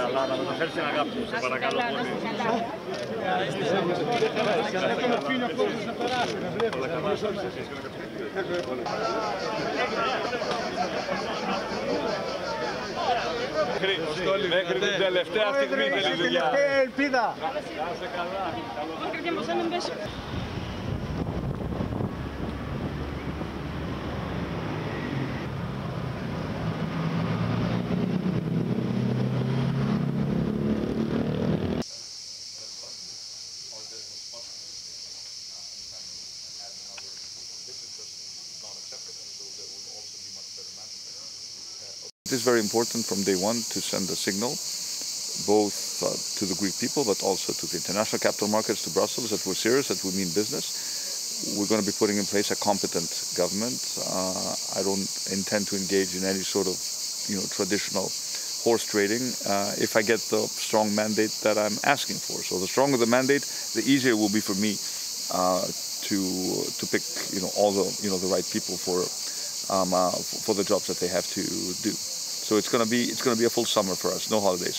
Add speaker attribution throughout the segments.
Speaker 1: καλά, να μεταφέρεις την αγάπη σου, σε παρακαλώ πολύ.
Speaker 2: Μέχρι την τελευταία στιγμή θέλει δουλειά.
Speaker 1: Ελπίδα. Να είσαι καλά. Μακριά μας, αν
Speaker 2: δεν
Speaker 3: It is very important from day one to send a signal, both uh, to the Greek people, but also to the international capital markets, to Brussels, that we're serious, that we mean business. We're going to be putting in place a competent government. Uh, I don't intend to engage in any sort of, you know, traditional horse trading uh, if I get the strong mandate that I'm asking for. So the stronger the mandate, the easier it will be for me uh, to to pick, you know, all the you know the right people for um, uh, for the jobs that they have to do. So it's going to be it's going to be a full summer for us, no holidays.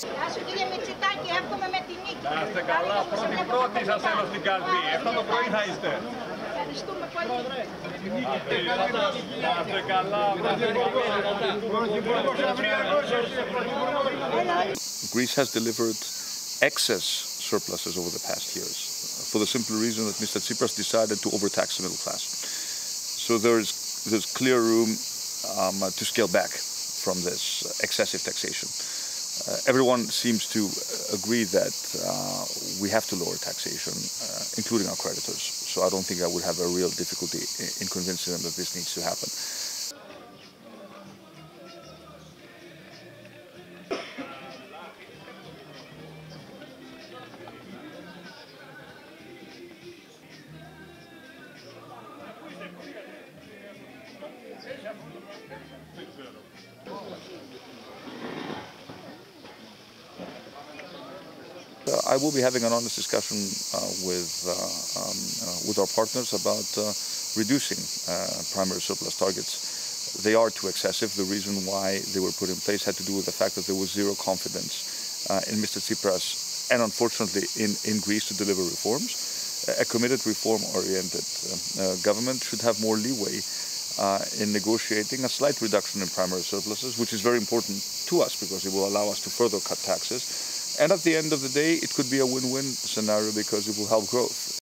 Speaker 4: Γεια σου κύριε Μητσοτάκη, εύχομαι με τη νίκη.
Speaker 1: Να είστε καλά, πρώτη πρώτη σας θέλω στην καλπή. Εφτά το πρωί θα είστε.
Speaker 4: Ευχαριστούμε πολύ.
Speaker 1: Να είστε καλά,
Speaker 3: Greece has delivered excess surpluses over the past years for the simple reason that Mr. Tsipras decided to overtax the middle class. So there's there's clear room um, uh, to scale back from this excessive taxation. Uh, everyone seems to agree that uh, we have to lower taxation, uh, including our creditors. So I don't think I would have a real difficulty in, in convincing them that this needs to happen. I will be having an honest discussion uh, with uh, um, uh, with our partners about uh, reducing uh, primary surplus targets. They are too excessive. The reason why they were put in place had to do with the fact that there was zero confidence uh, in Mr. Tsipras and unfortunately in, in Greece to deliver reforms. A committed reform-oriented uh, uh, government should have more leeway Uh, in negotiating a slight reduction in primary surpluses, which is very important to us because it will allow us to further cut taxes. And at the end of the day, it could be a win-win scenario because it will help growth.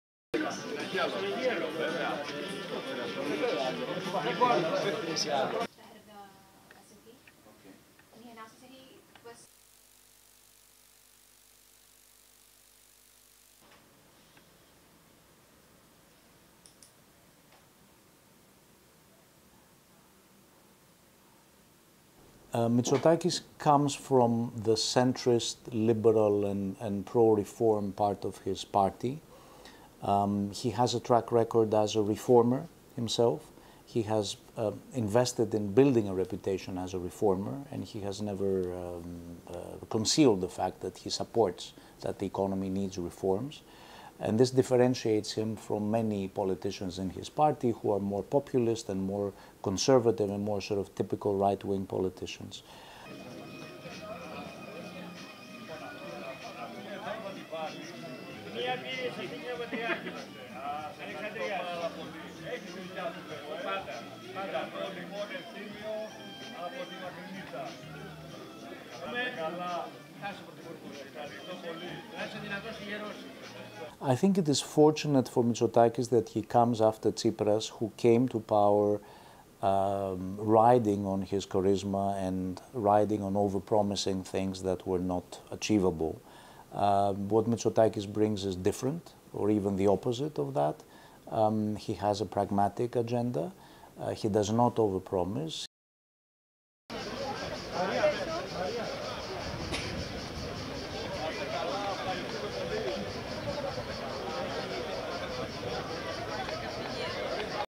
Speaker 5: Uh, Mitsotakis comes from the centrist, liberal, and, and pro reform part of his party. Um, he has a track record as a reformer himself. He has uh, invested in building a reputation as a reformer, and he has never um, uh, concealed the fact that he supports that the economy needs reforms. And this differentiates him from many politicians in his party who are more populist and more conservative and more sort of typical right wing politicians. I think it is fortunate for Mitsotakis that he comes after Tsipras, who came to power um, riding on his charisma and riding on overpromising things that were not achievable. Uh, what Mitsotakis brings is different, or even the opposite of that. Um, he has a pragmatic agenda. Uh, he does not overpromise.